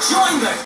Join me!